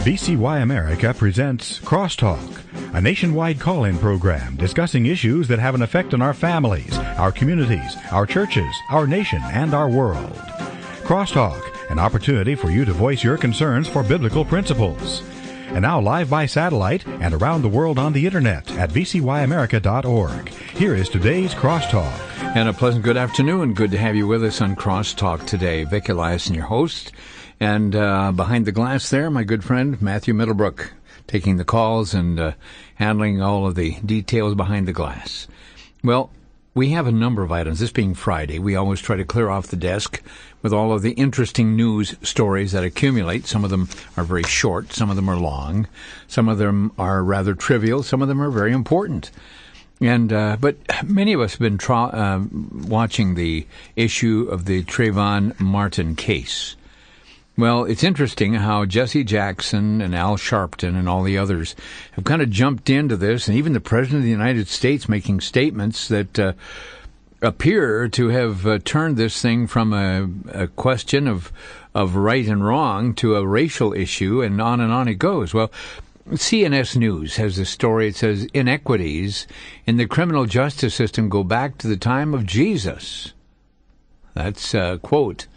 VCY America presents Crosstalk, a nationwide call in program discussing issues that have an effect on our families, our communities, our churches, our nation, and our world. Crosstalk, an opportunity for you to voice your concerns for biblical principles. And now live by satellite and around the world on the internet at vcyamerica.org. Here is today's Crosstalk. And a pleasant good afternoon. Good to have you with us on Crosstalk today. Vic Eliason your host. And uh, behind the glass there, my good friend Matthew Middlebrook, taking the calls and uh, handling all of the details behind the glass. Well, we have a number of items. This being Friday, we always try to clear off the desk with all of the interesting news stories that accumulate. Some of them are very short, some of them are long, some of them are rather trivial, some of them are very important. And uh, but many of us have been tra- uh, watching the issue of the Trayvon Martin case. Well, it's interesting how Jesse Jackson and Al Sharpton and all the others have kind of jumped into this, and even the President of the United States making statements that uh, appear to have uh, turned this thing from a, a, question of of right and wrong to a racial issue, and on and on it goes. Well. CNS News has a story. It says inequities in the criminal justice system go back to the time of Jesus. That's a quote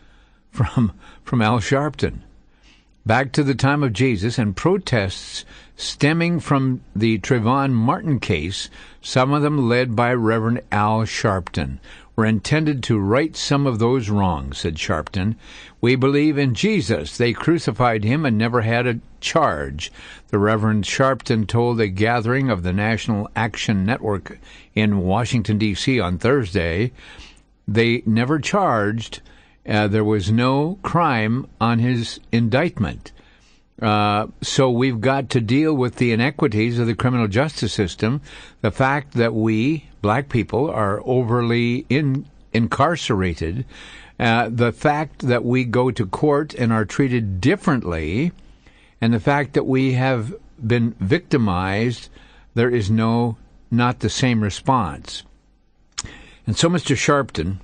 from from Al Sharpton. Back to the time of Jesus and protests stemming from the Trayvon Martin case, some of them led by Reverend Al Sharpton, were intended to right some of those wrongs, said Sharpton. We believe in Jesus. They crucified him and never had a charge. The Reverend Sharpton told a gathering of the National Action Network in Washington, D.C. on Thursday. They never charged uh, there was no crime on his indictment. Uh, so we've got to deal with the inequities of the criminal justice system. The fact that we, black people, are overly in, incarcerated. Uh, the fact that we go to court and are treated differently. And the fact that we have been victimized. There is no, not the same response. And so Mr. Sharpton,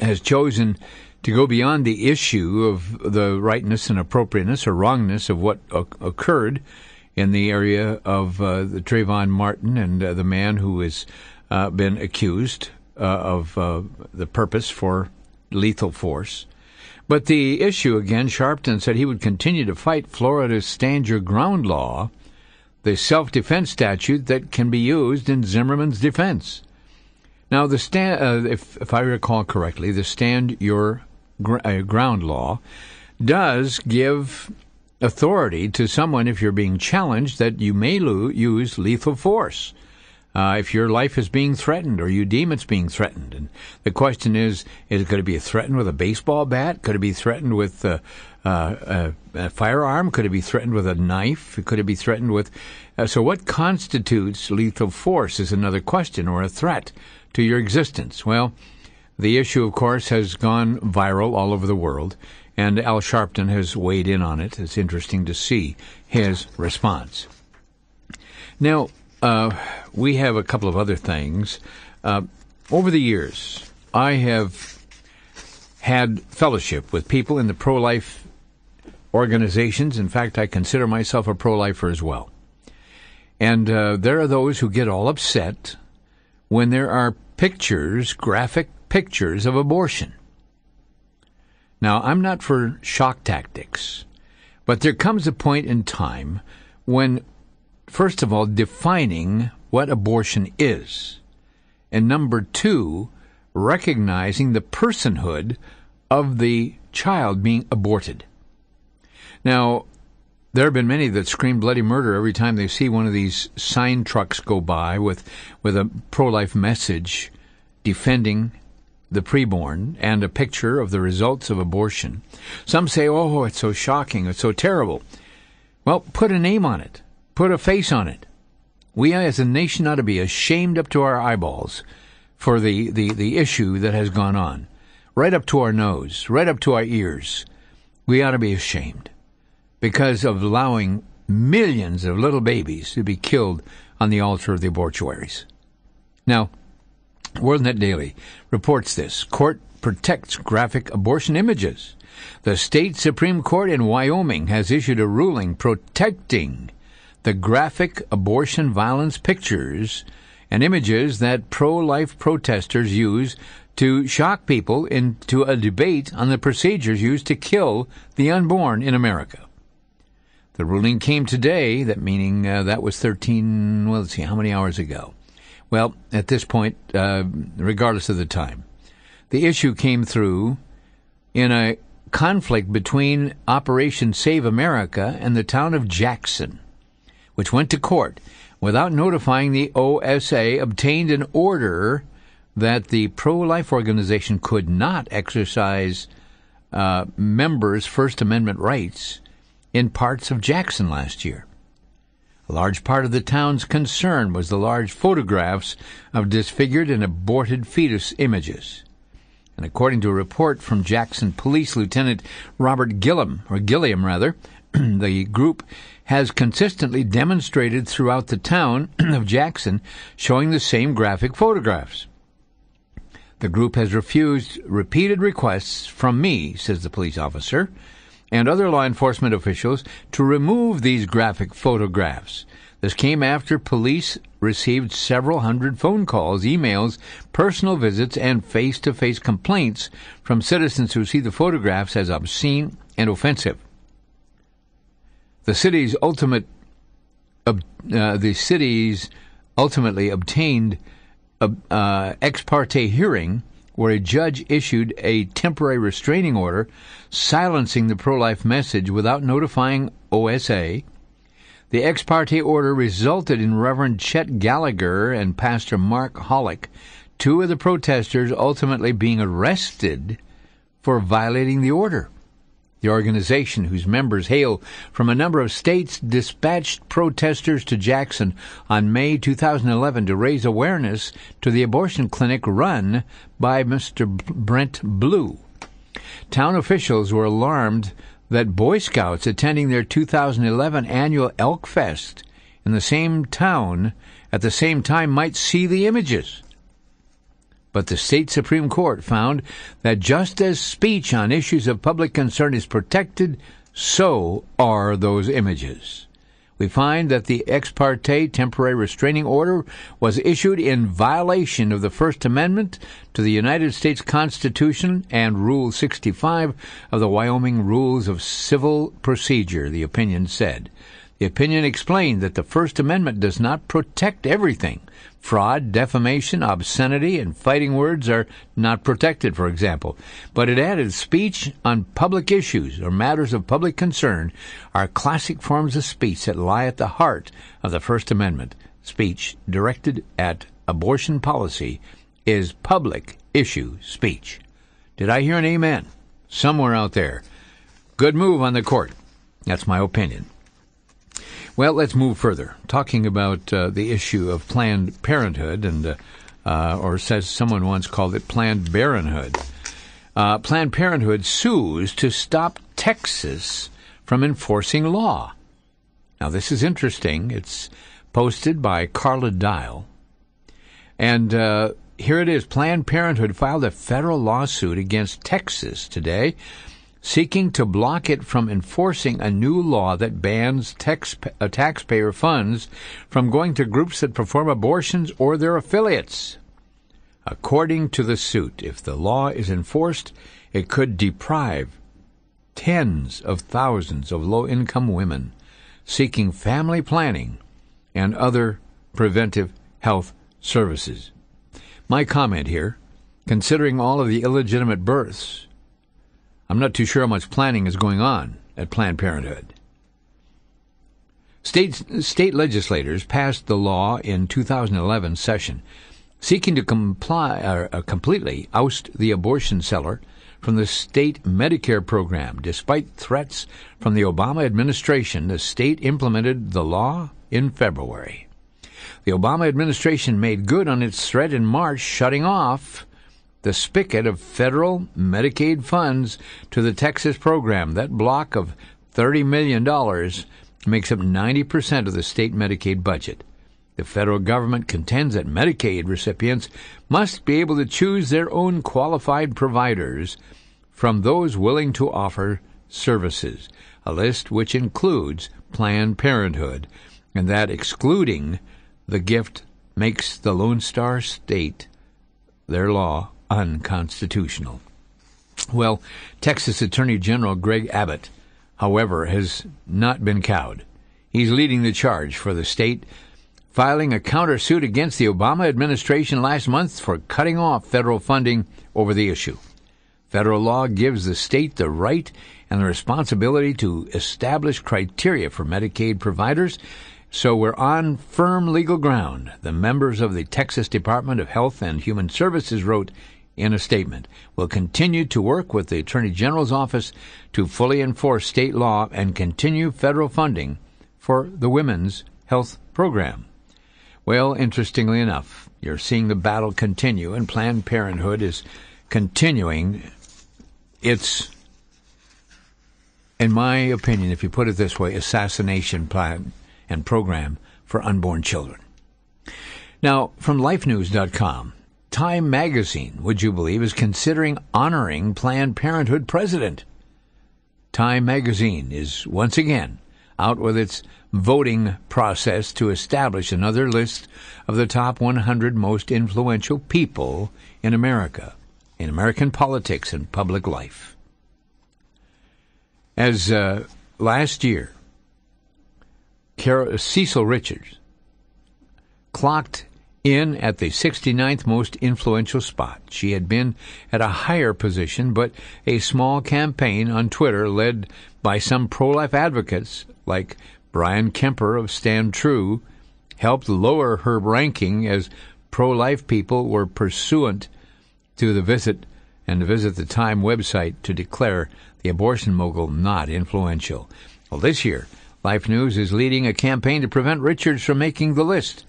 has chosen to go beyond the issue of the rightness and appropriateness or wrongness of what occurred in the area of uh, the Trayvon Martin and uh, the man who has uh, been accused uh, of uh, the purpose for lethal force. But the issue, again, Sharpton said he would continue to fight Florida's Stand Your Ground law, the self defense statute that can be used in Zimmerman's defense. Now, the stand, uh, if, if I recall correctly, the stand your gr- uh, ground law does give authority to someone if you're being challenged that you may lo- use lethal force. Uh, if your life is being threatened or you deem it's being threatened. And the question is, is it going to be threatened with a baseball bat? Could it be threatened with uh, uh, a, a, firearm? Could it be threatened with a knife? Could it be threatened with... Uh, so what constitutes lethal force is another question or a threat to your existence? Well, the issue, of course, has gone viral all over the world, and Al Sharpton has weighed in on it. It's interesting to see his response. Now, uh, we have a couple of other things. Uh, over the years, I have had fellowship with people in the pro life organizations. In fact, I consider myself a pro lifer as well. And uh, there are those who get all upset when there are pictures, graphic pictures of abortion. Now, I'm not for shock tactics, but there comes a point in time when, first of all, defining what abortion is, and number two, recognizing the personhood of the child being aborted. Now, there have been many that scream bloody murder every time they see one of these sign trucks go by with, with a pro life message defending the preborn and a picture of the results of abortion. Some say, oh, it's so shocking, it's so terrible. Well, put a name on it, put a face on it. We as a nation ought to be ashamed up to our eyeballs for the, the, the issue that has gone on, right up to our nose, right up to our ears. We ought to be ashamed because of allowing millions of little babies to be killed on the altar of the abortuaries. Now, WorldNet Daily reports this. Court protects graphic abortion images. The state Supreme Court in Wyoming has issued a ruling protecting the graphic abortion violence pictures and images that pro life protesters use to shock people into a debate on the procedures used to kill the unborn in America. The ruling came today, that meaning uh, that was 13, well, let's see, how many hours ago? Well, at this point, uh, regardless of the time, the issue came through in a conflict between Operation Save America and the town of Jackson, which went to court without notifying the OSA, obtained an order that the pro life organization could not exercise uh, members' First Amendment rights in parts of Jackson last year. A large part of the town's concern was the large photographs of disfigured and aborted fetus images. And according to a report from Jackson Police Lieutenant Robert Gilliam, or Gilliam rather, the group has consistently demonstrated throughout the town of Jackson showing the same graphic photographs. The group has refused repeated requests from me, says the police officer, and other law enforcement officials to remove these graphic photographs. This came after police received several hundred phone calls, emails, personal visits, and face to face complaints from citizens who see the photographs as obscene and offensive. The city's ultimate, uh, the city's ultimately obtained a uh, ex parte hearing where a judge issued a temporary restraining order silencing the pro life message without notifying OSA. The ex parte order resulted in Reverend Chet Gallagher and Pastor Mark Holick, two of the protesters, ultimately being arrested for violating the order. The organization, whose members hail from a number of states, dispatched protesters to Jackson on May 2011 to raise awareness to the abortion clinic run by Mr. Brent Blue. Town officials were alarmed that Boy Scouts attending their 2011 annual Elk Fest in the same town at the same time might see the images. But the state Supreme Court found that just as speech on issues of public concern is protected, so are those images. We find that the ex parte temporary restraining order was issued in violation of the First Amendment to the United States Constitution and Rule 65 of the Wyoming Rules of Civil Procedure, the opinion said. The opinion explained that the First Amendment does not protect everything, Fraud, defamation, obscenity, and fighting words are not protected, for example. But it added speech on public issues or matters of public concern are classic forms of speech that lie at the heart of the First Amendment. Speech directed at abortion policy is public issue speech. Did I hear an amen? Somewhere out there. Good move on the court. That's my opinion. Well, let's move further. Talking about uh, the issue of Planned Parenthood, and uh, uh, or says someone once called it Planned Baronhood. Uh, Planned Parenthood sues to stop Texas from enforcing law. Now, this is interesting. It's posted by Carla Dial, and uh, here it is. Planned Parenthood filed a federal lawsuit against Texas today seeking to block it from enforcing a new law that bans tax, uh, taxpayer funds from going to groups that perform abortions or their affiliates. According to the suit, if the law is enforced, it could deprive tens of thousands of low income women seeking family planning and other preventive health services. My comment here, considering all of the illegitimate births I'm not too sure how much planning is going on at Planned Parenthood. State, state legislators passed the law in 2011 session seeking to comply, uh, uh, completely oust the abortion seller from the state Medicare program. Despite threats from the Obama administration, the state implemented the law in February. The Obama administration made good on its threat in March, shutting off the spigot of federal Medicaid funds to the Texas program. That block of $30 million makes up 90% of the state Medicaid budget. The federal government contends that Medicaid recipients must be able to choose their own qualified providers from those willing to offer services, a list which includes Planned Parenthood, and that excluding the gift makes the Lone Star State, their law, unconstitutional. Well, Texas Attorney General Greg Abbott, however, has not been cowed. He's leading the charge for the state, filing a countersuit against the Obama administration last month for cutting off federal funding over the issue. Federal law gives the state the right and the responsibility to establish criteria for Medicaid providers, so we're on firm legal ground, the members of the Texas Department of Health and Human Services wrote in a statement. We'll continue to work with the Attorney General's office to fully enforce state law and continue federal funding for the Women's Health Program. Well, interestingly enough, you're seeing the battle continue, and Planned Parenthood is continuing its, in my opinion, if you put it this way, assassination plan and program for unborn children. Now, from lifenews.com, Time magazine, would you believe, is considering honoring Planned Parenthood president. Time magazine is once again out with its voting process to establish another list of the top 100 most influential people in America, in American politics and public life. As uh, last year, Cecile Richards clocked in at the 69th most influential spot. She had been at a higher position, but a small campaign on Twitter led by some pro life advocates like Bryan Kemper of Stand True helped lower her ranking as pro life people were pursuant to the visit and visit the Time website to declare the abortion mogul not influential. Well, this year, Life News is leading a campaign to prevent Richards from making the list.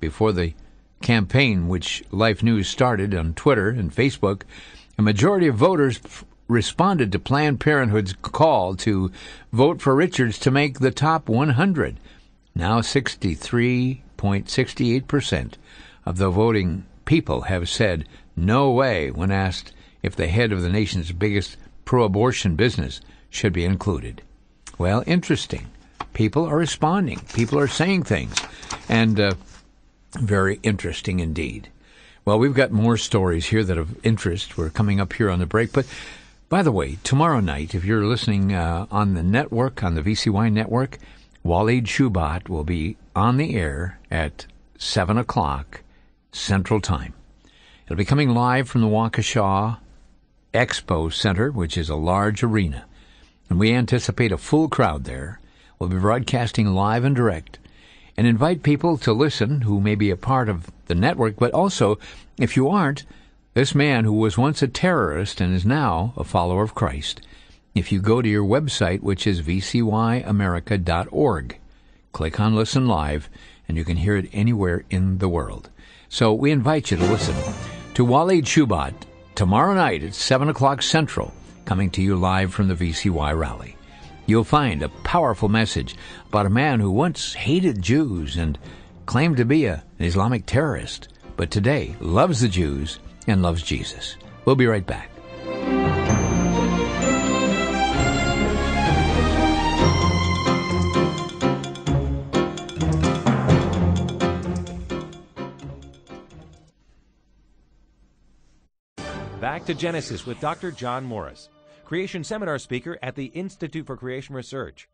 Before the campaign, which Life News started on Twitter and Facebook, a majority of voters responded to Planned Parenthood's call to vote for Richards to make the top 100. Now 63.68% of the voting people have said no way when asked if the head of the nation's biggest pro abortion business should be included. Well, interesting. People are responding. People are saying things. And uh, very interesting indeed. Well, we've got more stories here that of interest. We're coming up here on the break. But by the way, tomorrow night, if you're listening uh, on the network, on the VCY network, Walid Shoebat will be on the air at 7 o'clock Central Time. It'll be coming live from the Waukesha Expo Center, which is a large arena. And we anticipate a full crowd there. We'll be broadcasting live and direct and invite people to listen who may be a part of the network, but also, if you aren't, this man who was once a terrorist and is now a follower of Christ. If you go to your website, which is vcyamerica.org, click on Listen Live, and you can hear it anywhere in the world. So we invite you to listen to Walid Shoebat tomorrow night at 7 o'clock Central, coming to you live from the VCY rally you'll find a powerful message about a man who once hated Jews and claimed to be a, an Islamic terrorist, but today loves the Jews and loves Jesus. We'll be right back. Back to Genesis with Dr. John Morris creation seminar speaker at the Institute for Creation Research.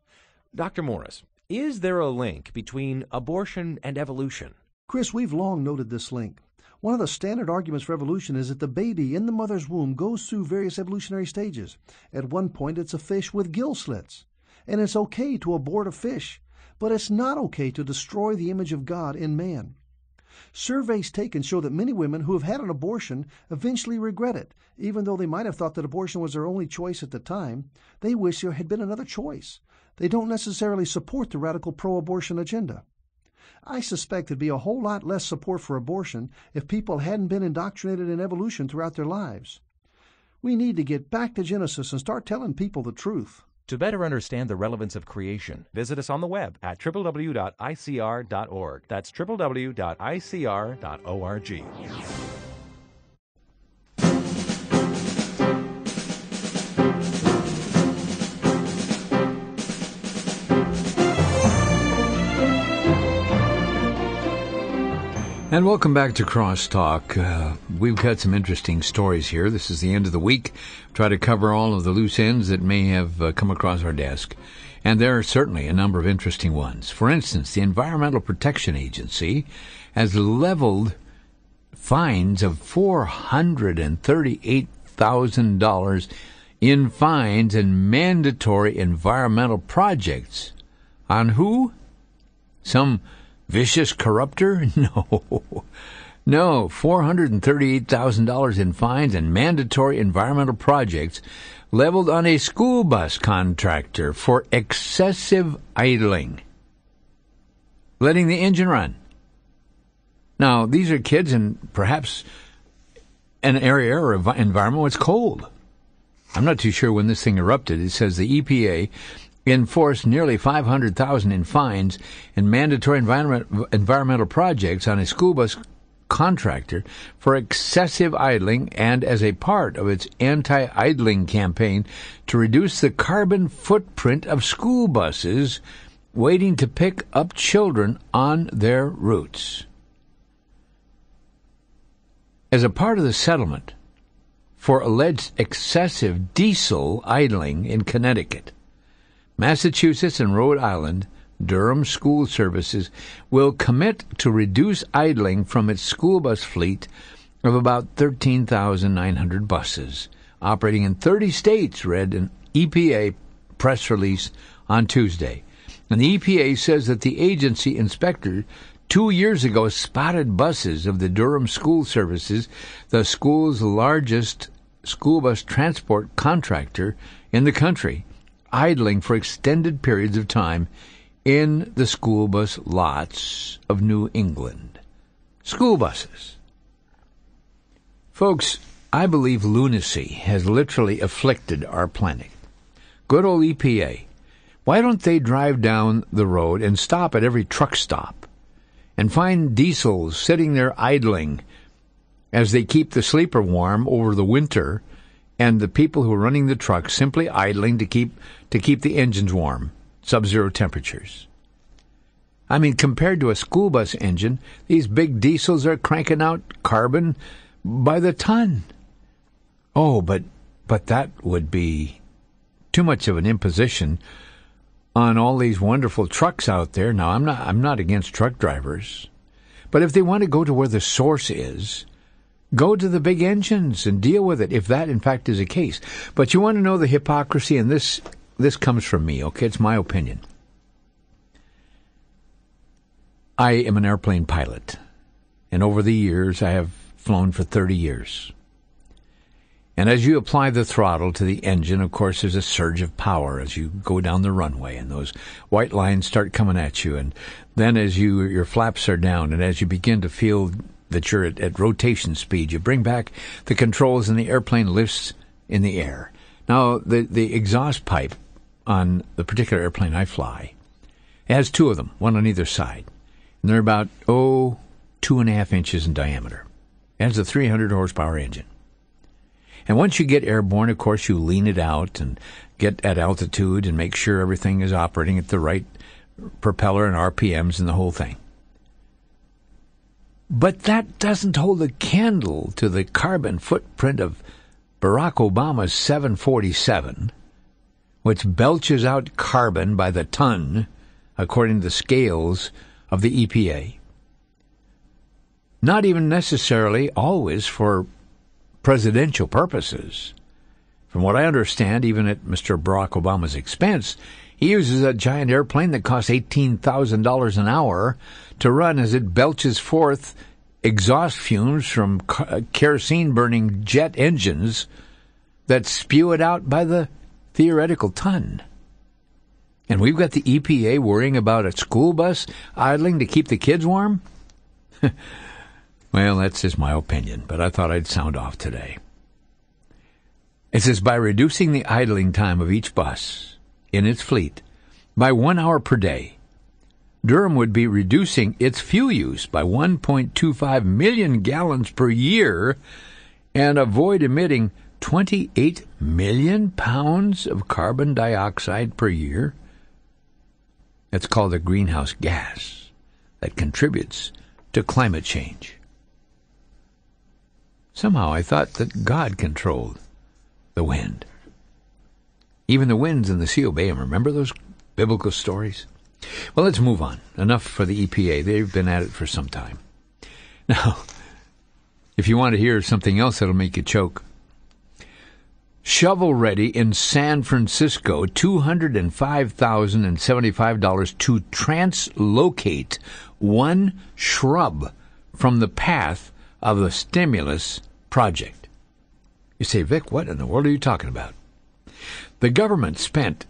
Dr. Morris, is there a link between abortion and evolution? Chris, we've long noted this link. One of the standard arguments for evolution is that the baby in the mother's womb goes through various evolutionary stages. At one point, it's a fish with gill slits. And it's okay to abort a fish, but it's not okay to destroy the image of God in man. Surveys taken show that many women who have had an abortion eventually regret it. Even though they might have thought that abortion was their only choice at the time, they wish there had been another choice. They don't necessarily support the radical pro abortion agenda. I suspect there'd be a whole lot less support for abortion if people hadn't been indoctrinated in evolution throughout their lives. We need to get back to Genesis and start telling people the truth. To better understand the relevance of creation, visit us on the web at www.icr.org. That's www.icr.org. And welcome back to Crosstalk. Uh, we've got some interesting stories here. This is the end of the week. Try to cover all of the loose ends that may have uh, come across our desk. And there are certainly a number of interesting ones. For instance, the Environmental Protection Agency has leveled fines of $438,000 in fines and mandatory environmental projects. On who? Some Vicious corrupter? No. No, $438,000 in fines and mandatory environmental projects leveled on a school bus contractor for excessive idling, letting the engine run. Now, these are kids in perhaps an area or environment where it's cold. I'm not too sure when this thing erupted. It says the EPA enforced nearly 500,000 in fines and mandatory environment, environmental projects on a school bus contractor for excessive idling and as a part of its anti-idling campaign to reduce the carbon footprint of school buses waiting to pick up children on their routes. As a part of the settlement for alleged excessive diesel idling in Connecticut, Massachusetts and Rhode Island, Durham School Services will commit to reduce idling from its school bus fleet of about 13,900 buses operating in 30 states, read an EPA press release on Tuesday. And the EPA says that the agency inspector two years ago spotted buses of the Durham School Services, the school's largest school bus transport contractor in the country idling for extended periods of time in the school bus lots of New England. School buses. Folks, I believe lunacy has literally afflicted our planet. Good old EPA. Why don't they drive down the road and stop at every truck stop and find diesels sitting there idling as they keep the sleeper warm over the winter and the people who are running the trucks simply idling to keep to keep the engines warm, sub-zero temperatures. I mean, compared to a school bus engine, these big diesels are cranking out carbon by the ton. Oh, but but that would be too much of an imposition on all these wonderful trucks out there. Now, I'm not I'm not against truck drivers, but if they want to go to where the source is, Go to the big engines and deal with it if that in fact is the case. But you want to know the hypocrisy and this this comes from me, okay? It's my opinion. I am an airplane pilot, and over the years I have flown for 30 years. And as you apply the throttle to the engine, of course, there's a surge of power as you go down the runway, and those white lines start coming at you. And then, as you your flaps are down, and as you begin to feel that you're at, at rotation speed. You bring back the controls and the airplane lifts in the air. Now, the, the exhaust pipe on the particular airplane I fly has two of them, one on either side. And they're about, oh, two and a half inches in diameter. It has a 300 horsepower engine. And once you get airborne, of course, you lean it out and get at altitude and make sure everything is operating at the right propeller and RPMs and the whole thing. But that doesn't hold a candle to the carbon footprint of Barack Obama's 747, which belches out carbon by the ton, according to the scales of the EPA. Not even necessarily always for presidential purposes. From what I understand, even at Mr. Barack Obama's expense, he uses a giant airplane that costs $18,000 an hour to run as it belches forth exhaust fumes from kerosene burning jet engines that spew it out by the theoretical ton. And we've got the EPA worrying about a school bus idling to keep the kids warm? well, that's just my opinion, but I thought I'd sound off today. It says by reducing the idling time of each bus, in its fleet by one hour per day. Durham would be reducing its fuel use by 1.25 million gallons per year and avoid emitting 28 million pounds of carbon dioxide per year. That's called a greenhouse gas that contributes to climate change. Somehow I thought that God controlled the wind. Even the winds in the sea obey him. Remember those biblical stories? Well, let's move on. Enough for the EPA. They've been at it for some time. Now, if you want to hear something else that'll make you choke, Shovel Ready in San Francisco, $205,075 to translocate one shrub from the path of the stimulus project. You say, Vic, what in the world are you talking about? The government spent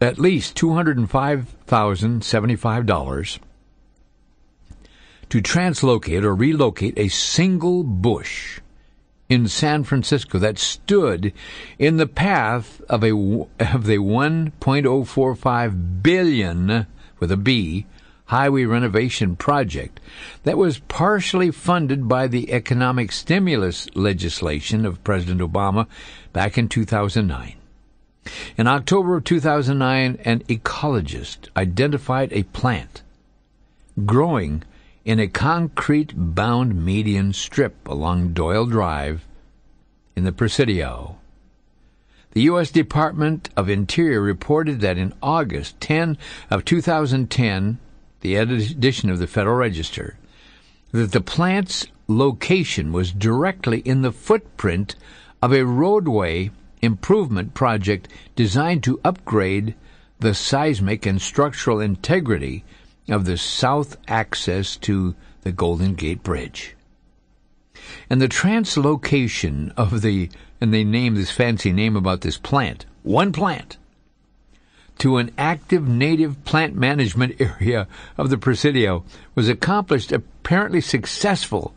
at least $205,075 to translocate or relocate a single bush in San Francisco that stood in the path of a of the 1.045 billion with a B highway renovation project that was partially funded by the economic stimulus legislation of President Obama back in 2009. In October of 2009, an ecologist identified a plant growing in a concrete bound median strip along Doyle Drive in the Presidio. The U.S. Department of Interior reported that in August 10 of 2010, the edition of the Federal Register, that the plant's location was directly in the footprint of a roadway improvement project designed to upgrade the seismic and structural integrity of the south access to the Golden Gate Bridge. And the translocation of the, and they name this fancy name about this plant, one plant, to an active native plant management area of the Presidio was accomplished apparently successful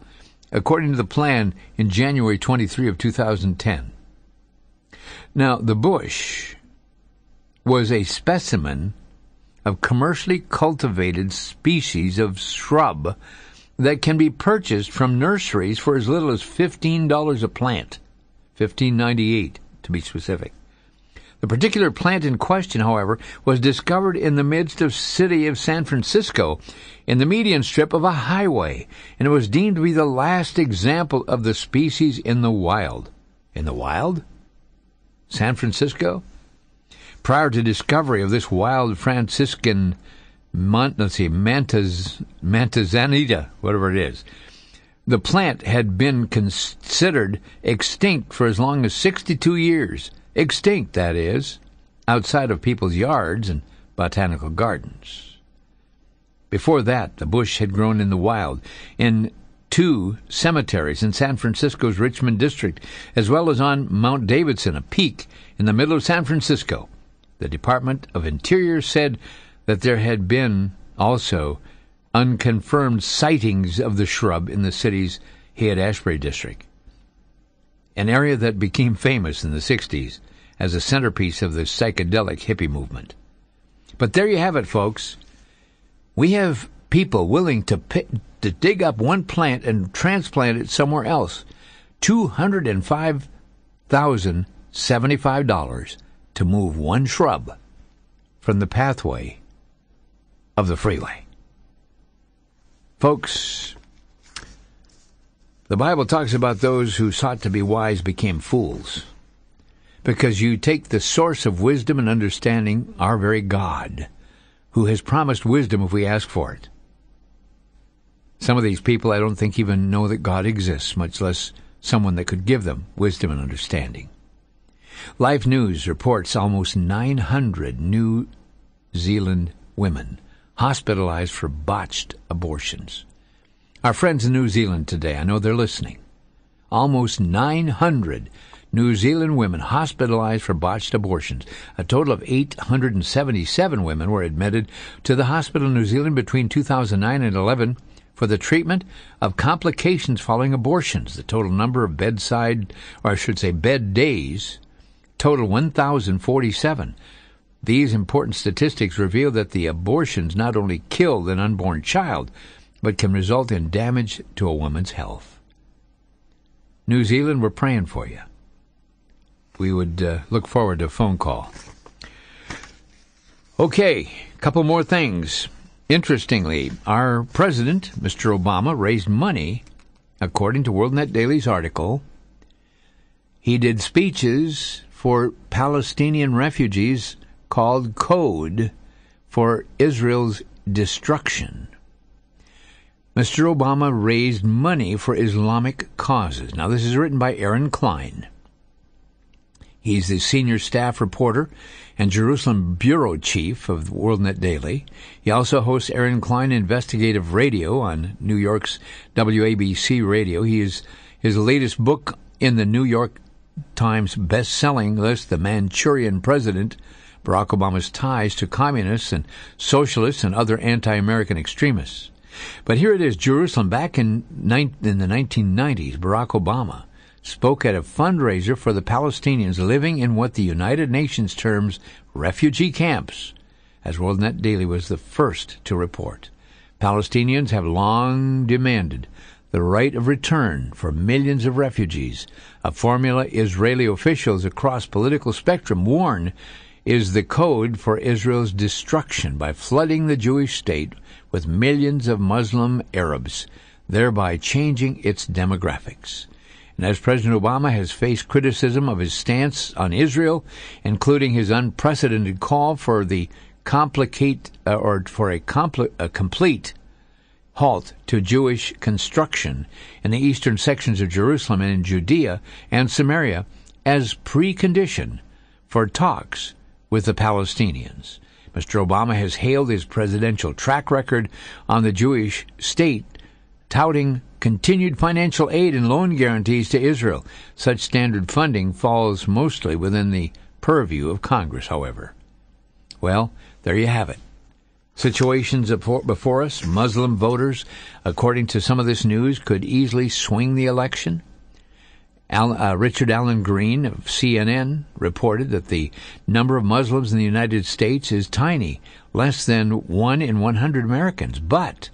according to the plan in January 23 of 2010. Now, the bush was a specimen of commercially cultivated species of shrub that can be purchased from nurseries for as little as $15 a plant. 1598 to be specific. The particular plant in question, however, was discovered in the midst of city of San Francisco in the median strip of a highway, and it was deemed to be the last example of the species in the wild. In the wild? San Francisco? prior to discovery of this wild Franciscan, let's see, mantas, mantazanita, whatever it is. The plant had been considered extinct for as long as 62 years. Extinct, that is, outside of people's yards and botanical gardens. Before that, the bush had grown in the wild, in two cemeteries in San Francisco's Richmond district, as well as on Mount Davidson, a peak in the middle of San Francisco. The Department of Interior said that there had been also unconfirmed sightings of the shrub in the city's Haight Ashbury district, an area that became famous in the 60s as a centerpiece of the psychedelic hippie movement. But there you have it, folks. We have people willing to, to dig up one plant and transplant it somewhere else. $205,075 to move one shrub from the pathway of the freeway. Folks, the Bible talks about those who sought to be wise became fools. Because you take the source of wisdom and understanding, our very God, who has promised wisdom if we ask for it. Some of these people I don't think even know that God exists, much less someone that could give them wisdom and understanding. Life News reports almost 900 New Zealand women hospitalized for botched abortions. Our friends in New Zealand today, I know they're listening. Almost 900 New Zealand women hospitalized for botched abortions. A total of 877 women were admitted to the hospital in New Zealand between 2009 and 11 for the treatment of complications following abortions. The total number of bedside, or I should say bed days, total 1,047. These important statistics reveal that the abortions not only kill an unborn child, but can result in damage to a woman's health. New Zealand, we're praying for you. We would uh, look forward to a phone call. Okay, a couple more things. Interestingly, our president, Mr. Obama, raised money, according to WorldNet Daily's article. He did speeches for Palestinian refugees called Code for Israel's Destruction. Mr. Obama raised money for Islamic causes. Now, this is written by Aaron Klein. He's the senior staff reporter and Jerusalem bureau chief of WorldNet Daily. He also hosts Aaron Klein Investigative Radio on New York's WABC Radio. He is his latest book in the New York Times best-selling list, The Manchurian President, Barack Obama's ties to communists and socialists and other anti-American extremists. But here it is, Jerusalem. Back in, in the 1990s, Barack Obama spoke at a fundraiser for the Palestinians living in what the United Nations terms refugee camps, as WorldNet Daily was the first to report. Palestinians have long demanded the right of return for millions of refugees, a formula Israeli officials across political spectrum warn is the code for Israel's destruction by flooding the Jewish state with millions of Muslim Arabs, thereby changing its demographics. And as President Obama has faced criticism of his stance on Israel, including his unprecedented call for the complicate uh, or for a, compl- a complete halt to Jewish construction in the eastern sections of Jerusalem and in Judea and Samaria as precondition for talks with the Palestinians. Mr. Obama has hailed his presidential track record on the Jewish state, touting continued financial aid and loan guarantees to Israel. Such standard funding falls mostly within the purview of Congress, however. Well, there you have it. Situations before us, Muslim voters, according to some of this news, could easily swing the election. Al, uh, Richard Allen Greene of CNN reported that the number of Muslims in the United States is tiny, less than 1 in 100 Americans, but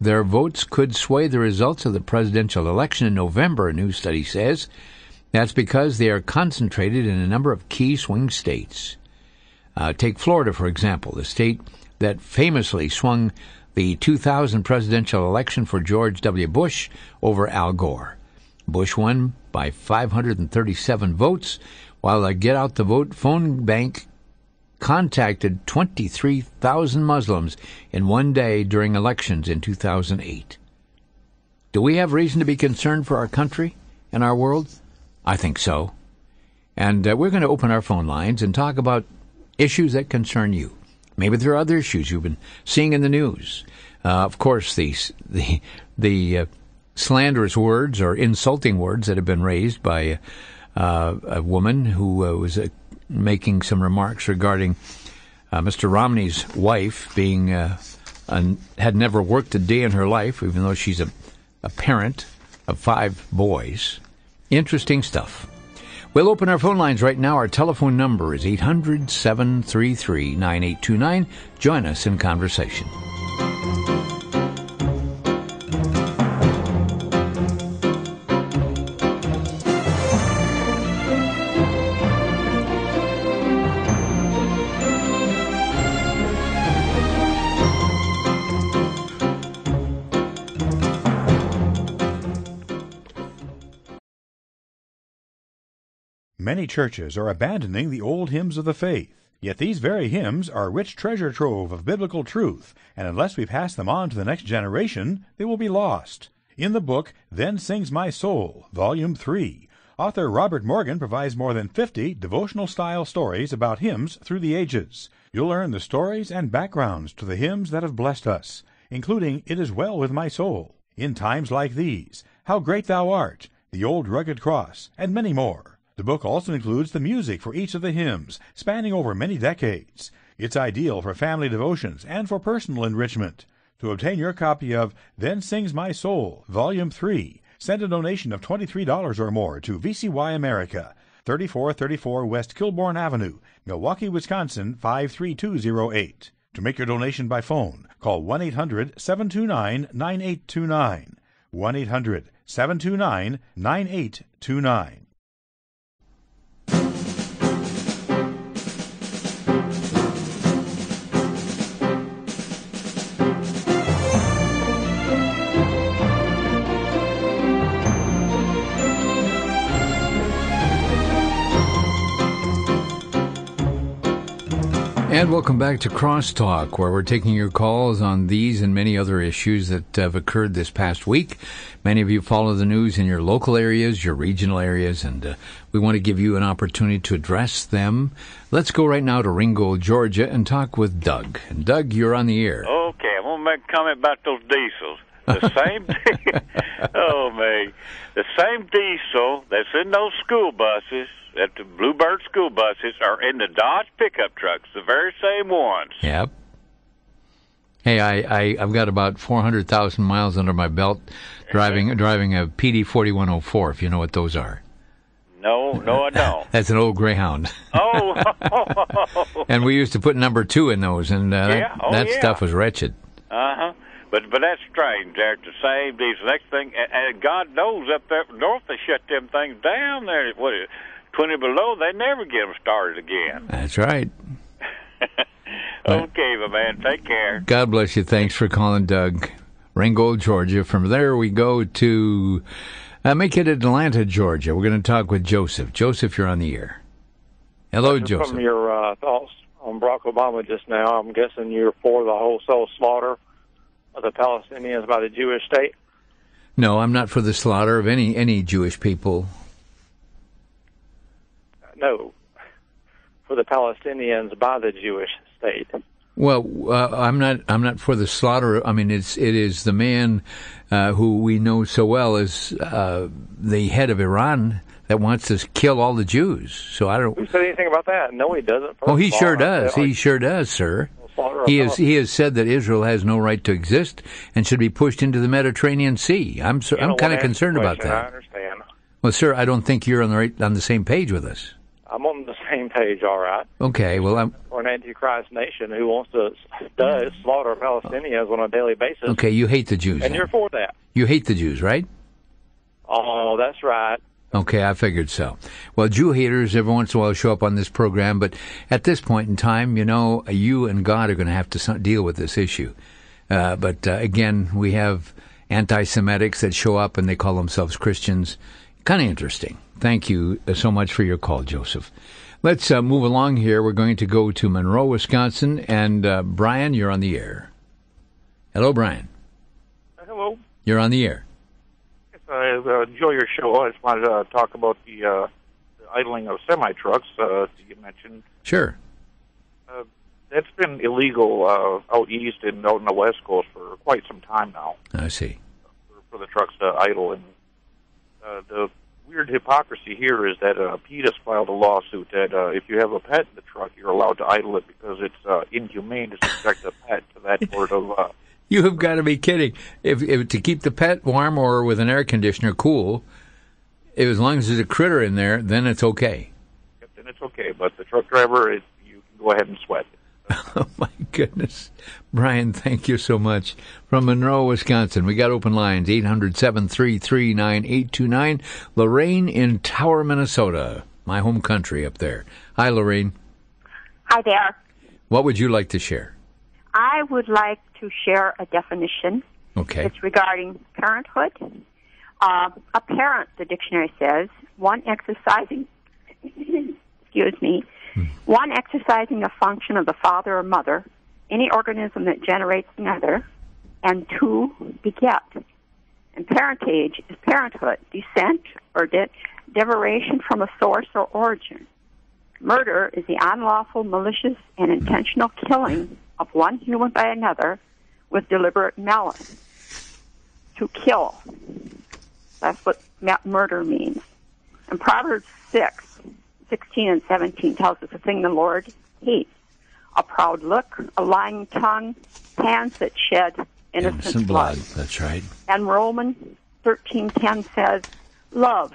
their votes could sway the results of the presidential election in November, a new study says. That's because they are concentrated in a number of key swing states. Uh, take Florida, for example, the state that famously swung the 2000 presidential election for George W. Bush over Al Gore. Bush won by 537 votes, while the Get Out the Vote phone bank contacted 23,000 Muslims in one day during elections in 2008. Do we have reason to be concerned for our country and our world? I think so. And uh, we're going to open our phone lines and talk about issues that concern you. Maybe there are other issues you've been seeing in the news. Uh, of course, the the the uh, slanderous words or insulting words that have been raised by uh, a woman who uh, was making some remarks regarding uh, Mr. Romney's wife being uh, had never worked a day in her life, even though she's a, a parent of five boys. Interesting stuff. We'll open our phone lines right now. Our telephone number is 800 733 9829. Join us in conversation. Many churches are abandoning the old hymns of the faith. Yet these very hymns are a rich treasure trove of biblical truth, and unless we pass them on to the next generation, they will be lost. In the book, Then Sings My Soul, Volume 3, author Robert Morgan provides more than 50 devotional style stories about hymns through the ages. You'll learn the stories and backgrounds to the hymns that have blessed us, including It Is Well With My Soul, In Times Like These, How Great Thou Art, The Old Rugged Cross, and many more. The book also includes the music for each of the hymns, spanning over many decades. It's ideal for family devotions and for personal enrichment. To obtain your copy of Then Sings My Soul, Volume 3, send a donation of $23 or more to VCY America, 3434 West Kilbourn Avenue, Milwaukee, Wisconsin 53208. To make your donation by phone, call 1 800 729 9829. 1 800 729 9829. And welcome back to Crosstalk, where we're taking your calls on these and many other issues that have occurred this past week. Many of you follow the news in your local areas, your regional areas, and uh, we want to give you an opportunity to address them. Let's go right now to Ringgold, Georgia, and talk with Doug. And Doug, you're on the air. Okay, I'm gonna make a comment about those diesels. The same, oh man, the same diesel that's in those school buses at the Bluebird school buses are in the Dodge pickup trucks, the very same ones. Yep. Hey, I, I I've got about four hundred thousand miles under my belt driving driving a PD forty one oh four. If you know what those are. No, no, I don't. That's an old Greyhound. oh, and we used to put number two in those, and uh, Yeah, that, oh, that yeah. stuff was wretched. uh huh. But but that's strange. They're the same diesel. Next thing, and, and God knows up there north they shut them things down. There, what is twenty below? They never get them started again. That's right. Okay, my man. Take care. God bless you. Thanks for calling, Doug. Ringgold, Georgia. From there, we go to uh, make it Atlanta, Georgia. We're going to talk with Joseph. Joseph, you're on the air. Hello, Just Joseph. From your uh, thoughts on Barack Obama just now, I'm guessing you're for the wholesale slaughter of the Palestinians by the Jewish state. No, I'm not for the slaughter of any any Jewish people. No, for the Palestinians by the Jewish state. Well, uh, I'm not. I'm not for the slaughter. I mean, it's it is the man uh, who we know so well as uh, the head of Iran that wants to kill all the Jews. So I don't. Who said anything about that? No, he doesn't. Oh, he sure all, does. He sure does, sir. Of He has he has said that Israel has no right to exist and should be pushed into the Mediterranean Sea. I'm so, I'm kind of concerned about that. I understand. Well, sir, I don't think you're on the right on the same page with us. I'm on the same page, all right. Okay, well, I'm For an antichrist nation who wants to does slaughter Palestinians on a daily basis, okay. You hate the Jews. and then. you're for that. You hate the Jews, right? Oh, that's right. Okay, I figured so. Well, Jew haters every once in a while show up on this program, but at this point in time, you know, you and God are going to have to deal with this issue. Uh, but uh, again, we have anti-Semitics that show up and they call themselves Christians. Kind of interesting. Thank you uh, so much for your call, Joseph. Let's uh, move along here. We're going to go to Monroe, Wisconsin, and uh, Brian, you're on the air. Hello, Brian. Hello. You're on the air. I uh, enjoy your show. I just wanted to talk about the, uh, the idling of semi trucks uh, that you mentioned. Sure. Uh, That's been illegal uh, out east and out in the west coast for quite some time now I see. for, for the trucks to idle. And uh, the weird hypocrisy here is that uh, PETA filed a lawsuit that uh, if you have a pet in the truck, you're allowed to idle it because it's uh, inhumane to subject a pet to that sort of. Uh, You have got to be kidding. If, if to keep the pet warm or with an air conditioner cool, if, as long as there's a critter in there, then it's okay. then it's okay. But the truck driver, it, you can go ahead and sweat. Oh my goodness. Brian, thank you so much. From Monroe, Wisconsin, we got open lines 800-733-9829. Lorraine in Tower, Minnesota, my home country up there. Hi Lorraine. Hi there. What would you like to share? I would like to share a definition. Okay. It's regarding parenthood. Uh, a parent, the dictionary says, one exercising, excuse me, one exercising a function of the father or mother, any organism that generates another, and two, beget. And parentage is parenthood, descent or de- derivation from a source or origin. Murder is the unlawful, malicious, and intentional killing of one human by another with deliberate malice. To kill. That's what murder means. And Proverbs 6, 16 and 17 tells us the thing the Lord hates. A proud look, a lying tongue, hands that shed innocent, Innocent blood. That's right. and Romans 13:10 says, "Love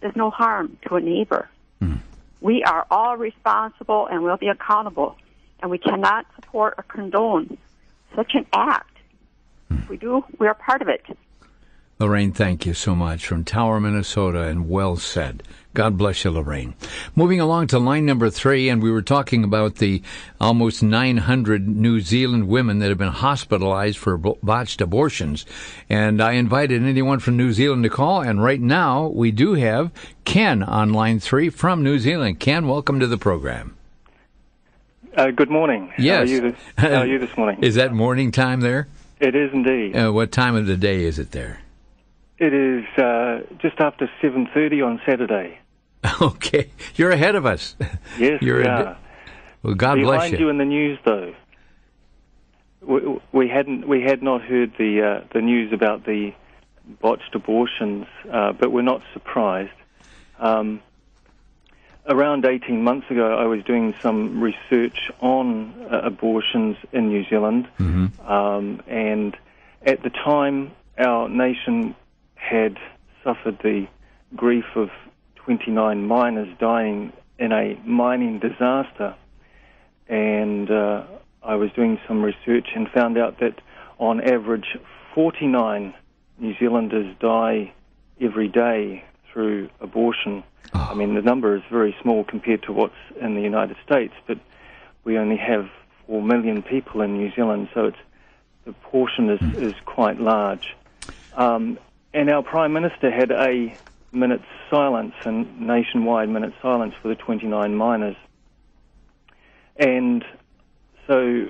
does no harm to a neighbor." Hmm. We are all responsible and will be accountable, and we cannot support or condone such an act. If we do, we are part of it. Lorraine, thank you so much from Tower, Minnesota, and well said. God bless you, Lorraine. Moving along to line number three, and we were talking about the almost 900 New Zealand women that have been hospitalized for botched abortions. And I invited anyone from New Zealand to call, and right now we do have Ken on line three from New Zealand. Ken, welcome to the program. Uh, good morning. Yes. How are, you this, how are you this morning? Is that morning time there? It is indeed. Uh, what time of the day is it there? It is uh, just after 7.30 on Saturday. Okay, you're ahead of us. Yes, You're we a- are. Well, God Behind bless you. you. in the news, though. We, we hadn't we had not heard the uh, the news about the botched abortions, uh, but we're not surprised. Um, around 18 months ago, I was doing some research on uh, abortions in New Zealand, um, and at the time, our nation had suffered the grief of 29 miners dying in a mining disaster. And uh, I was doing some research and found out that on average, 49 New Zealanders die every day through abortion. I mean, the number is very small compared to what's in the United States, but we only have 4 million people in New Zealand, so it's, the portion is, is quite large. Um, and our Prime Minister had a minute's silence and nationwide minute's silence for the 29 miners. And so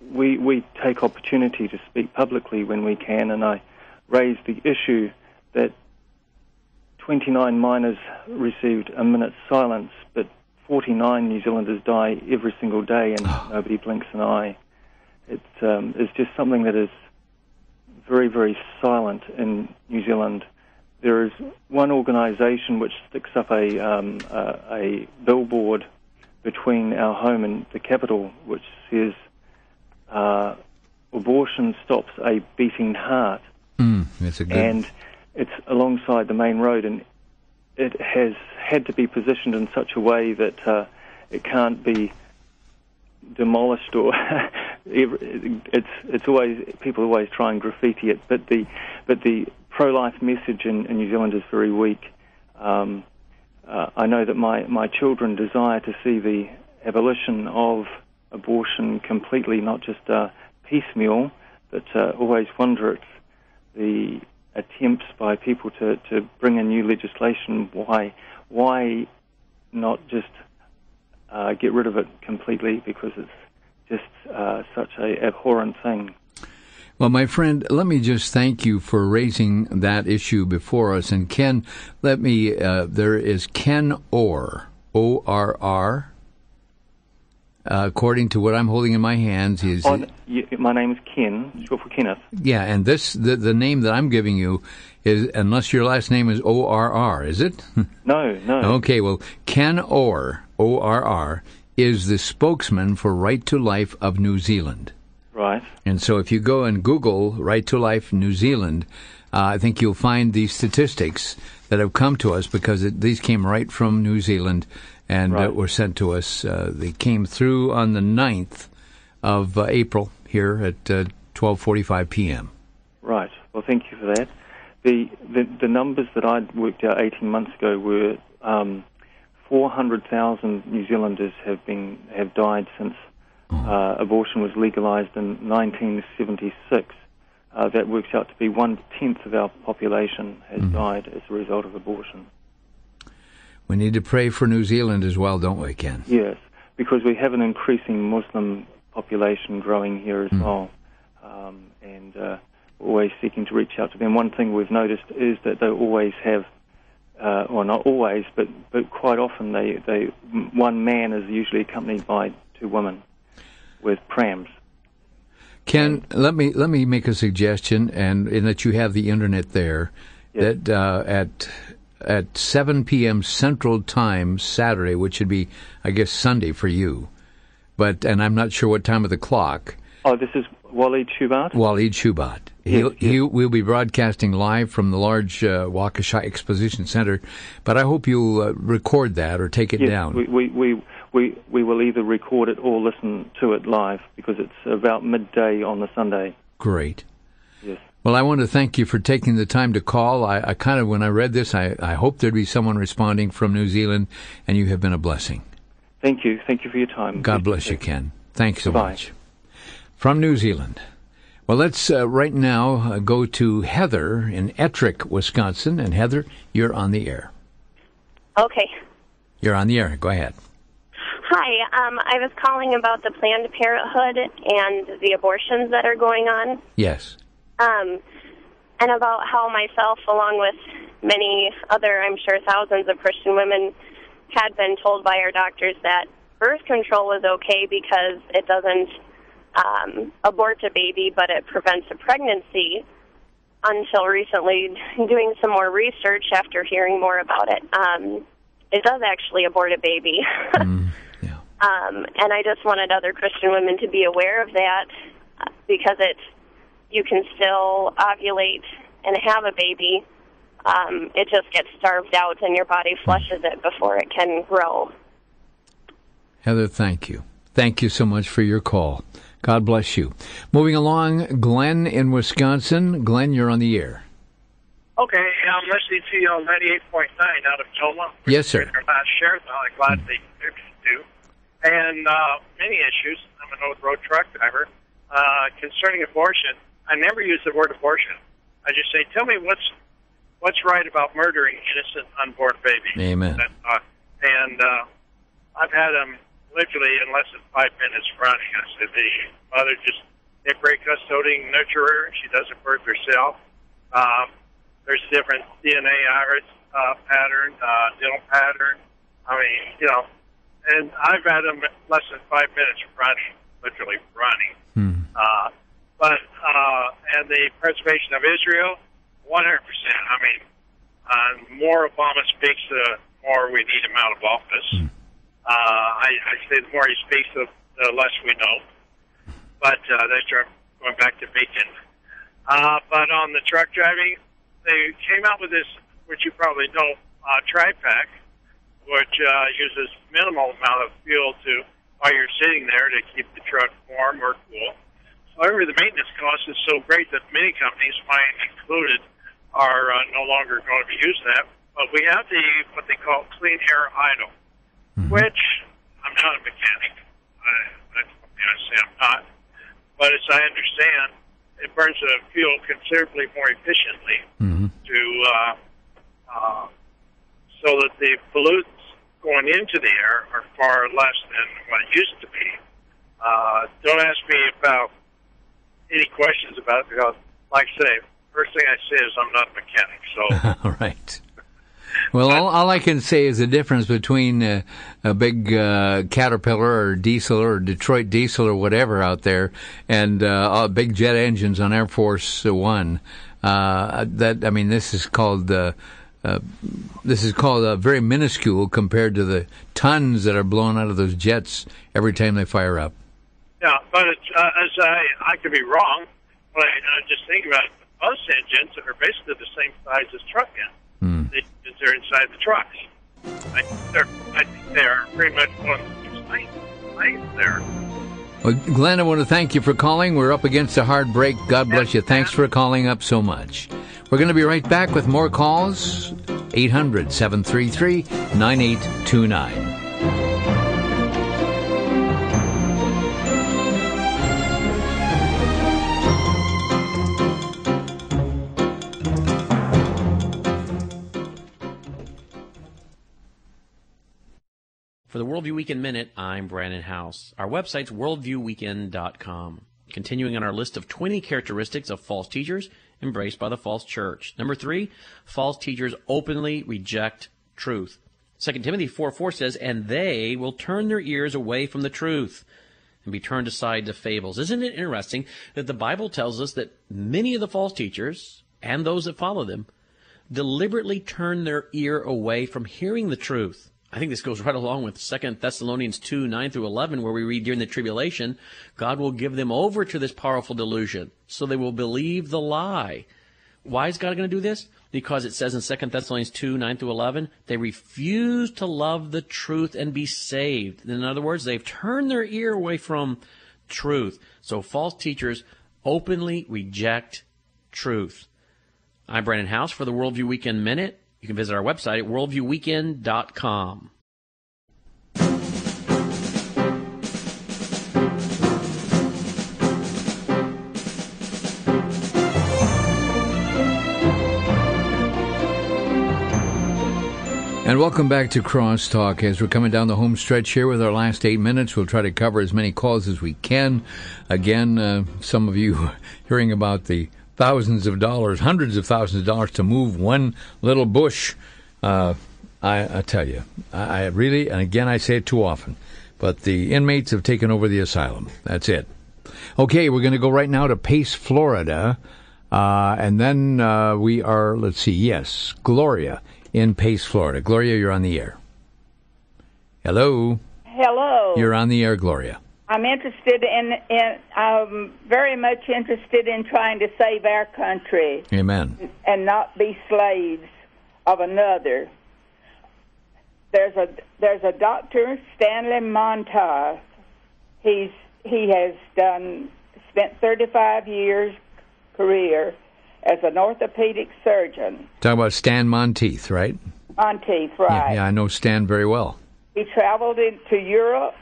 we, we take opportunity to speak publicly when we can, and I raised the issue that 29 miners received a minute's silence, but 49 New Zealanders die every single day, and nobody blinks an eye. It um, is just something that is very, very silent in New Zealand. There is one organisation which sticks up a, um, a, a billboard between our home and the capital, which says, uh, "Abortion stops a beating heart." Mm, that's a good. and it's alongside the main road, and it has had to be positioned in such a way that uh, it can't be demolished or it's it's always people always try and graffiti it, but the but the pro-life message in, in New Zealand is very weak. Um, uh, I know that my, my children desire to see the abolition of abortion completely, not just uh, piecemeal, but uh, always wonder at the attempts by people to, to bring in new legislation. Why why not just uh, get rid of it completely? Because it's just uh, such a abhorrent thing. Well, my friend, let me just thank you for raising that issue before us. And Ken, let me, uh, there is Ken Orr, O R R. Uh, according to what I'm holding in my hands, is my name is Ken, short for Kenneth. yeah, and this the the name that I'm giving you is unless your last name is O R R, is it? No, no. Okay, well, Ken Orr, O R R, is the spokesman for Right to Life of New Zealand. Right. And so if you go and Google Right to Life New Zealand, uh, I think you'll find these statistics that have come to us because it, these came right from New Zealand and uh, Right. were sent to us. Uh, they came through on the 9th of uh, April here at uh, 12:45 p.m. Right. Well, thank you for that. The the, the numbers that I'd worked out 18 months ago were um, 400,000 New Zealanders have been have died since uh, abortion was legalized in 1976. Uh, that works out to be one tenth of our population has died as a result of abortion. We need to pray for New Zealand as well, don't we, Ken? Yes, because we have an increasing Muslim population growing here as well, um, and uh, always seeking to reach out to them. One thing we've noticed is that they always have, uh, well, not always, but but quite often they they one man is usually accompanied by two women with prams. Ken, let me let me make a suggestion, and in that you have the internet there, Yes. that uh, at at 7 p.m. Central Time Saturday, which should be, I guess, Sunday for you, but and I'm not sure what time of the clock. Oh, this is Walid Shoebat. Walid Shoebat. Yes, yes. he will be broadcasting live from the large uh, Waukesha Exposition Center, but I hope you'll uh, record that or take it yes, down. we, we, we, we, we will either record it or listen to it live because it's about midday on the Sunday. Great. Yes. Well, I want to thank you for taking the time to call. I, I kind of, when I read this, I, I hoped there'd be someone responding from New Zealand, and you have been a blessing. Thank you. Thank you for your time. God bless you, Ken. Thanks so Goodbye. much. From New Zealand. Well, let's uh, right now uh, go to Heather in Ettrick, Wisconsin. And Heather, you're on the air. Okay. You're on the air. Go ahead. Hi. Hi, um, I was calling about the Planned Parenthood and the abortions that are going on. Yes. Um, and about how myself, along with many other, I'm sure thousands of Christian women, had been told by our doctors that birth control was okay because it doesn't um, abort a baby, but it prevents a pregnancy. Until recently, doing some more research after hearing more about it, um, it does actually abort a baby. Mm, yeah. Um, and I just wanted other Christian women to be aware of that uh, because it you can still ovulate and have a baby. Um, it just gets starved out, and your body flushes it before it can grow. Heather, thank you. Thank you so much for your call. God bless you. Moving along, Glenn in Wisconsin. Glenn, you're on the air. Okay, I'm listening to you on 98.9 out of Tomah. Yes, sir. Their last share, I'm glad they do. And uh, many issues. I'm an old road truck driver. Uh, concerning abortion, I never use the word abortion. I just say, tell me what's what's right about murdering innocent unborn babies. Amen. That, uh, and uh, I've had them literally in less than five minutes running. I said the mother just a great custodian nurturer. She doesn't birth herself. Um, there's different DNA iris uh, pattern, uh, dental pattern. I mean, you know, and I've had them less than five minutes running, literally running. Hmm. Uh, but uh, and the preservation of Israel, 100%. I mean, uh, more Obama speaks, the more we need him out of office. Hmm. Uh, I, I say the more he speaks, the, the less we know. But uh, that's going back to Bacon. Uh, but on the truck driving, they came out with this, which you probably know, uh, TriPac, which uh, uses minimal amount of fuel to while you're sitting there to keep the truck warm or cool. However, the maintenance cost is so great that many companies, mine included, are uh, no longer going to use that. But we have the what they call clean air idle, which I'm not a mechanic. I, something I say I'm not. But as I understand, it burns the fuel considerably more efficiently to uh, uh, so that the pollutants going into the air are far less than what it used to be. Uh, don't ask me about any questions about it because, like I say, first thing I say is I'm not a mechanic. So All right. Well, all, all I can say is the difference between uh, a big uh, Caterpillar or Diesel or Detroit Diesel or whatever out there and uh, big jet engines on Air Force One. Uh, that I mean, this is called uh, uh, this is called uh, very minuscule compared to the tons that are blown out of those jets every time they fire up. Yeah, but it's, uh, as I I could be wrong, but I, I just think about it, bus engines are basically the same size as truck engines. They, they're inside the trucks. I, they're, I think they are pretty much of the same size there. Well, Glenn, I want to thank you for calling. We're up against a hard break. God bless you. Thanks for calling up so much. We're going to be right back with more calls. 800 733 9829. For the Worldview Weekend Minute, I'm Brandon House. Our website's worldviewweekend.com. Continuing on our list of 20 characteristics of false teachers embraced by the false church. Number three, false teachers openly reject truth. 2 Timothy 4 4 says, And they will turn their ears away from the truth and be turned aside to fables. Isn't it interesting that the Bible tells us that many of the false teachers and those that follow them deliberately turn their ear away from hearing the truth? I think this goes right along with 2 Thessalonians 2, 9 through 11, where we read during the tribulation, God will give them over to this powerful delusion, so they will believe the lie. Why is God going to do this? Because it says in 2 Thessalonians 2, 9 through 11, they refuse to love the truth and be saved. In other words, they've turned their ear away from truth. So false teachers openly reject truth. I'm Brandon House for the Worldview Weekend Minute. You can visit our website at worldviewweekend.com. And welcome back to Crosstalk. As we're coming down the home stretch here with our last eight minutes, we'll try to cover as many calls as we can. Again, uh, some of you hearing about the thousands of dollars, hundreds of thousands of dollars to move one little bush. Uh, I, I, tell you, I, I really, and again, I say it too often, but the inmates have taken over the asylum. That's it. Okay, we're going to go right now to Pace, Florida. Uh, and then uh, we are, let's see, yes, Gloria in Pace, Florida. Gloria, you're on the air. Hello. Hello. You're on the air, Gloria. I'm interested in, in I'm very much interested in trying to save our country. Amen. And not be slaves of another. There's a there's a doctor, Stanley Montas. He's he has done spent 35 years career as an orthopedic surgeon. Talk about Stan Monteith, right? Monteith, right? Yeah, yeah, I know Stan very well. He traveled into Europe,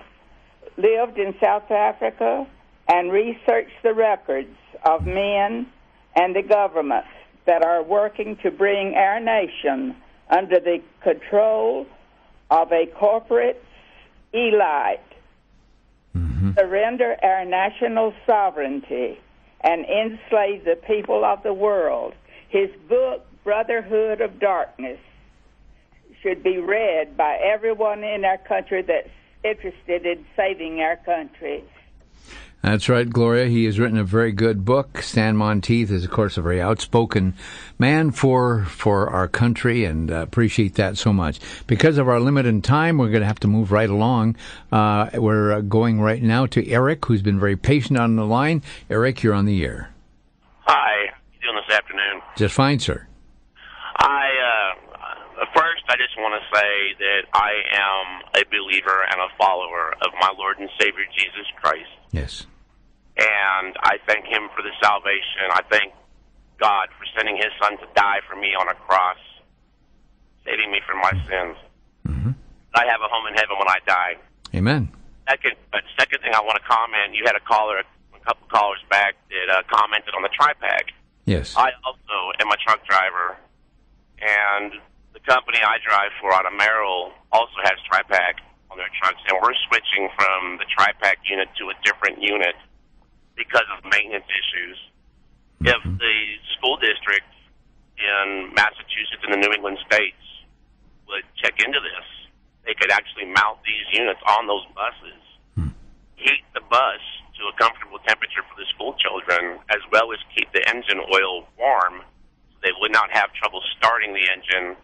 lived in South Africa, and researched the records of men and the governments that are working to bring our nation under the control of a corporate elite, mm-hmm. surrender our national sovereignty and enslave the people of the world. His book, Brotherhood of Darkness, should be read by everyone in our country that's interested in saving our country. That's right, Gloria. He has written a very good book. Stan Monteith is, of course, a very outspoken man for for our country, and uh, appreciate that so much. Because of our limited time, we're going to have to move right along. Uh, we're uh, going right now to Eric, who's been very patient on the line. Eric, you're on the air. Hi. How you doing this afternoon? Just fine, sir. I just want to say that I am a believer and a follower of my Lord and Savior Jesus Christ. Yes and I thank Him for the salvation. I thank God for sending His Son to die for me on a cross, saving me from my sins. Mm-hmm. I have a home in heaven when I die. Amen. Second, but second thing I want to comment: you had a caller, a couple callers back that uh, commented on the TriPac. Yes. I also am a truck driver, and company I drive for out of Merrill also has TriPac on their trucks, and we're switching from the TriPac unit to a different unit because of maintenance issues. Mm-hmm. If the school districts in Massachusetts and the New England states would check into this, they could actually mount these units on those buses, mm. heat the bus to a comfortable temperature for the school children, as well as keep the engine oil warm so they would not have trouble starting the engine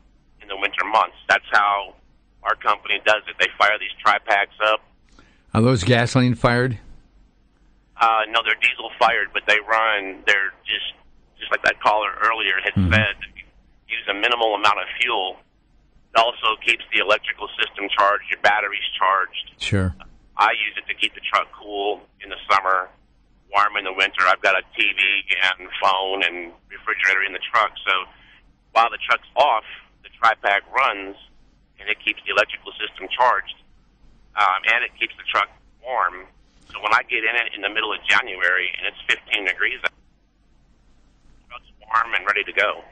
in the winter months. That's how our company does it. They fire these TriPacs up. Are those gasoline fired? Uh, no, they're diesel fired, but they run. They're just just like that caller earlier had mm-hmm. said. Use a minimal amount of fuel. It also keeps the electrical system charged. Your batteries charged. Sure. I use it to keep the truck cool in the summer, warm in the winter. I've got a TV and phone and refrigerator in the truck. So while the truck's off, the TriPac runs, and it keeps the electrical system charged, um, and it keeps the truck warm so when I get in it in the middle of January and it's 15 degrees, it's warm and ready to go.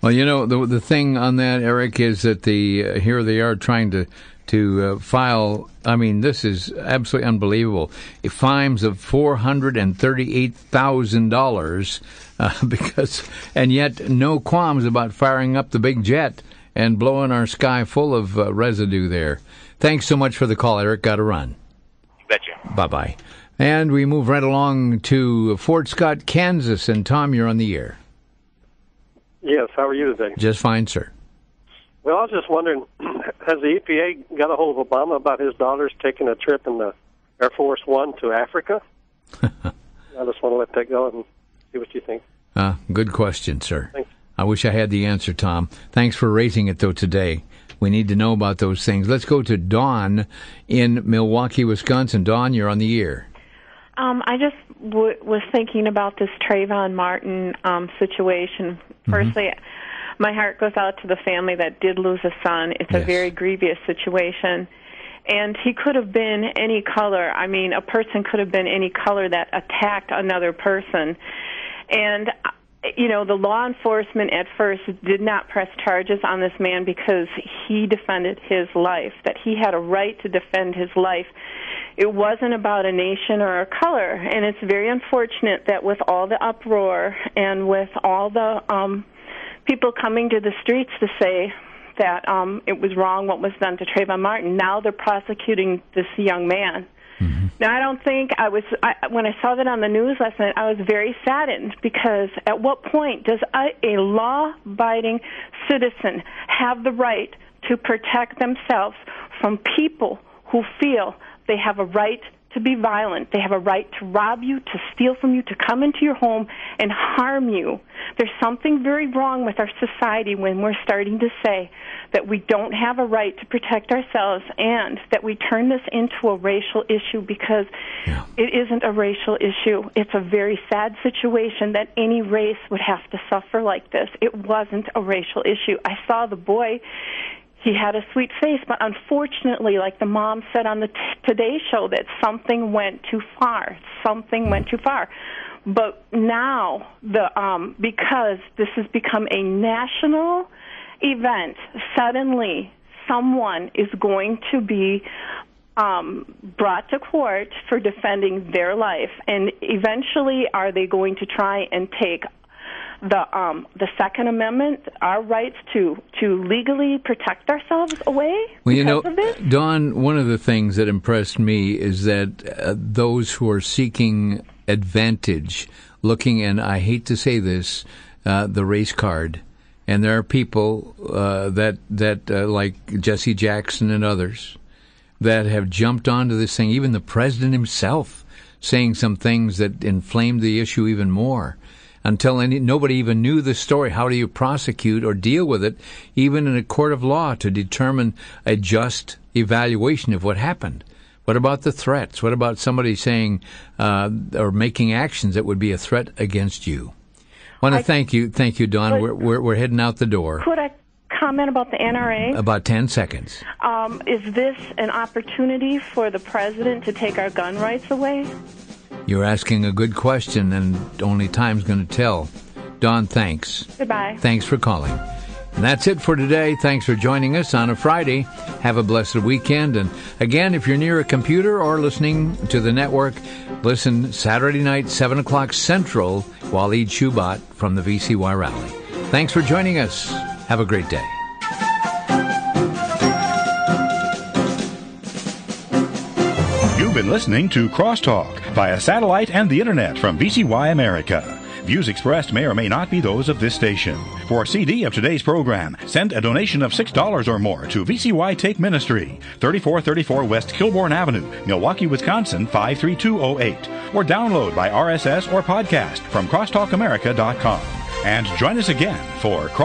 Well, you know the the thing on that, Eric, is that the uh, here they are trying to to uh, file. I mean, this is absolutely unbelievable. Fines of four hundred and thirty-eight thousand uh, dollars because, and yet no qualms about firing up the big jet and blowing our sky full of uh, residue there. Thanks so much for the call, Eric. Got to run. Betcha. Bye bye. And we move right along to Fort Scott, Kansas. And Tom, you're on the air. Yes. How are you today? Just fine, sir. Well, I was just wondering, has the EPA got a hold of Obama about his daughters taking a trip in the Air Force One to Africa? I just want to let that go and see what you think. Uh, good question, sir. Thanks. I wish I had the answer, Tom. Thanks for raising it, though, today. We need to know about those things. Let's go to Dawn in Milwaukee, Wisconsin. Dawn, you're on the air. Um, I just w- was thinking about this Trayvon Martin um, situation. Mm-hmm. My heart goes out to the family that did lose a son. It's yes. a very grievous situation. And he could have been any color. I mean, a person could have been any color that attacked another person. And you know, the law enforcement at first did not press charges on this man because he defended his life, that he had a right to defend his life. It wasn't about a nation or a color, and it's very unfortunate that with all the uproar and with all the um, people coming to the streets to say that um, it was wrong what was done to Trayvon Martin, now they're prosecuting this young man. Mm-hmm. Now, I don't think I was, I, when I saw that on the news last night, I was very saddened because at what point does a, a law abiding citizen have the right to protect themselves from people who feel they have a right to be violent. They have a right to rob you, to steal from you, to come into your home and harm you. There's something very wrong with our society when we're starting to say that we don't have a right to protect ourselves and that we turn this into a racial issue because yeah. it isn't a racial issue. It's a very sad situation that any race would have to suffer like this. It wasn't a racial issue. I saw the boy he had a sweet face, but unfortunately, like the mom said on the Today Show, that something went too far. Something went too far. But now, the um, because this has become a national event, suddenly someone is going to be um, brought to court for defending their life, and eventually, are they going to try and take the um, the Second Amendment, our rights to to legally protect ourselves away. Well, you know, Dawn, one of the things that impressed me is that uh, those who are seeking advantage, looking, and I hate to say this, uh, the race card, and there are people uh, that that uh, like Jesse Jackson and others that have jumped onto this thing. Even the president himself saying some things that inflamed the issue even more until any, nobody even knew the story. How do you prosecute or deal with it, even in a court of law, to determine a just evaluation of what happened? What about the threats? What about somebody saying uh, or making actions that would be a threat against you? I want to I, thank you, thank you, Don. We're, we're, we're heading out the door. Could I comment about the NRA? About ten seconds. Um, is this an opportunity for the president to take our gun rights away? You're asking a good question, and only time's going to tell. Don, thanks. Goodbye. Thanks for calling. And that's it for today. Thanks for joining us on a Friday. Have a blessed weekend. And again, if you're near a computer or listening to the network, listen Saturday night, 7 o'clock Central, Walid Shoebat from the VCY Rally. Thanks for joining us. Have a great day. Been listening to Crosstalk via satellite and the internet from VCY America. Views expressed may or may not be those of this station. For a CD of today's program, send a donation of $6 or more to VCY Take Ministry, 3434 West Kilbourn Avenue, Milwaukee, Wisconsin 53208, or download by RSS or podcast from crosstalkamerica.com. And join us again for Cross